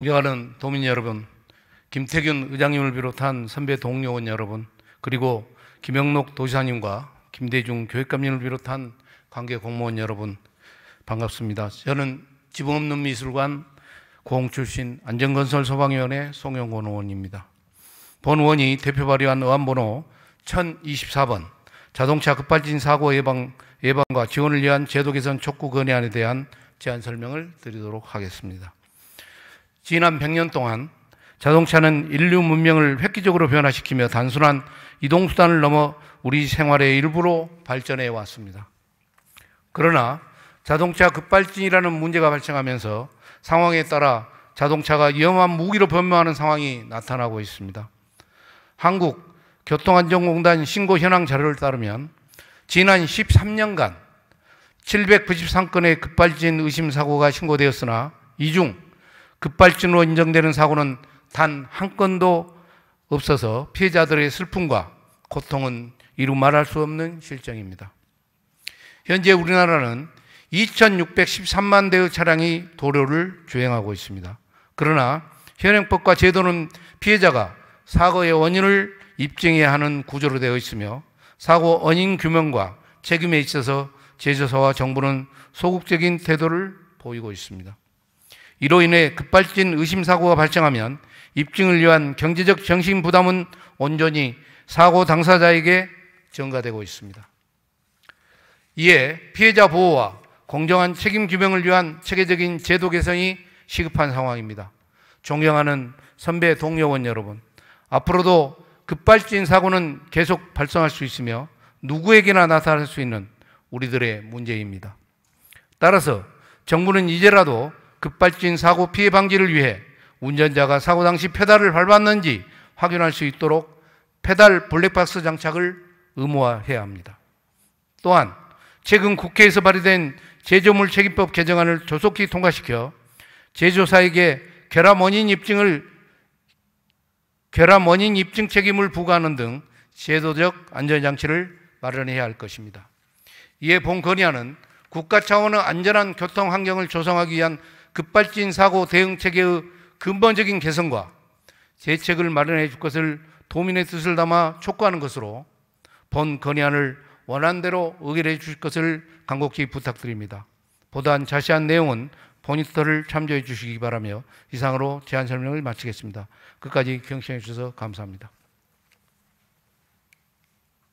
존경하는 도민 여러분, 김태균 의장님을 비롯한 선배 동료원 여러분, 그리고 김영록 도지사님과 김대중 교육감님을 비롯한 관계 공무원 여러분, 반갑습니다. 저는 지붕 없는 미술관 공 출신 안전건설 소방위원회 송영곤 의원입니다. 본 의원이 대표 발의한 의안번호 1024번 자동차 급발진 사고 예방, 예방과 지원을 위한 제도 개선 촉구 건의안에 대한 제안 설명을 드리도록 하겠습니다. 지난 100년 동안 자동차는 인류 문명을 획기적으로 변화시키며 단순한 이동수단을 넘어 우리 생활의 일부로 발전해 왔습니다. 그러나 자동차 급발진이라는 문제가 발생하면서 상황에 따라 자동차가 위험한 무기로 변모하는 상황이 나타나고 있습니다. 한국 교통안전공단 신고 현황 자료를 따르면 지난 13년간 793건의 급발진 의심 사고가 신고되었으나 이 중 급발진으로 인정되는 사고는 단 한 건도 없어서 피해자들의 슬픔과 고통은 이루 말할 수 없는 실정입니다. 현재 우리나라는 2,613만 대의 차량이 도로를 주행하고 있습니다. 그러나 현행법과 제도는 피해자가 사고의 원인을 입증해야 하는 구조로 되어 있으며 사고 원인 규명과 책임에 있어서 제조사와 정부는 소극적인 태도를 보이고 있습니다. 이로 인해 급발진 의심 사고가 발생하면 입증을 위한 경제적 정신 부담은 온전히 사고 당사자에게 전가되고 있습니다. 이에 피해자 보호와 공정한 책임 규명을 위한 체계적인 제도 개선이 시급한 상황입니다. 존경하는 선배 동료원 여러분, 앞으로도 급발진 사고는 계속 발생할 수 있으며 누구에게나 나타날 수 있는 우리들의 문제입니다. 따라서 정부는 이제라도 급발진 사고 피해 방지를 위해 운전자가 사고 당시 페달을 밟았는지 확인할 수 있도록 페달 블랙박스 장착을 의무화해야 합니다. 또한 최근 국회에서 발의된 제조물 책임법 개정안을 조속히 통과시켜 제조사에게 결함 원인 입증을 결함 원인 입증 책임을 부과하는 등 제도적 안전장치를 마련해야 할 것입니다. 이에 본 건의안은 국가 차원의 안전한 교통 환경을 조성하기 위한 급발진 사고 대응 체계의 근본적인 개선과 대책을 마련해 줄 것을 도민의 뜻을 담아 촉구하는 것으로 본 건의안을 원한대로 의결해 주실 것을 간곡히 부탁드립니다. 보다 자세한 내용은 포니터를 참조해 주시기 바라며 이상으로 제안 설명을 마치겠습니다. 끝까지 경청해 주셔서 감사합니다.